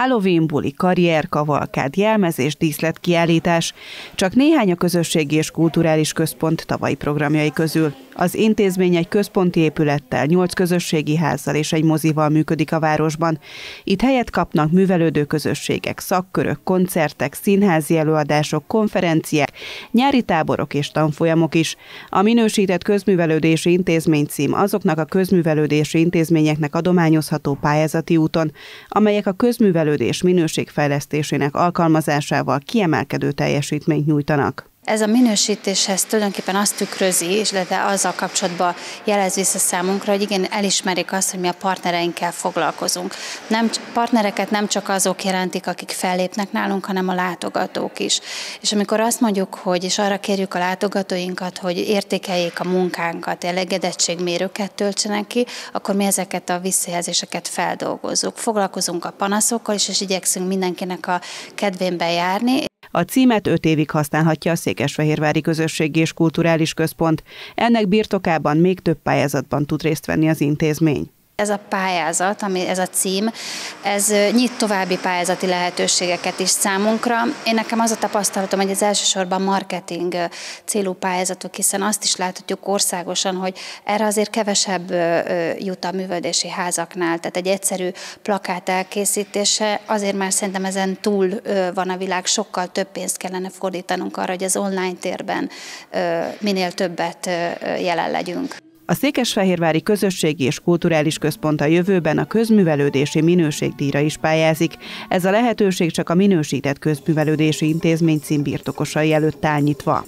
Halloween buli, karrier, kavalkád, jelmezés, díszletkiállítás, csak néhány a közösségi és kulturális központ tavalyi programjai közül. Az intézmény egy központi épülettel, nyolc közösségi házzal és egy mozival működik a városban. Itt helyet kapnak művelődő közösségek, szakkörök, koncertek, színházi előadások, konferenciák, nyári táborok és tanfolyamok is. A minősített közművelődési intézmény cím azoknak a közművelődési intézményeknek adományozható pályázati úton, amelyek a közművelődés minőségfejlesztésének alkalmazásával kiemelkedő teljesítményt nyújtanak. Ez a minősítéshez tulajdonképpen azt tükrözi, és de azzal kapcsolatban jelez vissza számunkra, hogy igen, elismerik azt, hogy mi a partnereinkkel foglalkozunk. Nem, partnereket nem csak azok jelentik, akik fellépnek nálunk, hanem a látogatók is. És amikor azt mondjuk, hogy és arra kérjük a látogatóinkat, hogy értékeljék a munkánkat, elégedettségmérőket töltsenek ki, akkor mi ezeket a visszajelzéseket feldolgozzuk. Foglalkozunk a panaszokkal is, és igyekszünk mindenkinek a kedvén bejárni. A címet öt évig használhatja a Székesfehérvári Közösségi és Kulturális Központ. Ennek birtokában még több pályázatban tud részt venni az intézmény. Ez a pályázat, ami ez a cím, ez nyit további pályázati lehetőségeket is számunkra. Én nekem az a tapasztalatom, hogy ez elsősorban marketing célú pályázatok, hiszen azt is láthatjuk országosan, hogy erre azért kevesebb jut a művöldési házaknál. Tehát egy egyszerű plakát elkészítése, azért már szerintem ezen túl van a világ, sokkal több pénzt kellene fordítanunk arra, hogy az online térben minél többet jelen legyünk. A Székesfehérvári Közösségi és Kulturális Központ a jövőben a közművelődési minőségdíjra is pályázik. Ez a lehetőség csak a minősített közművelődési intézmény címbirtokosai előtt áll nyitva.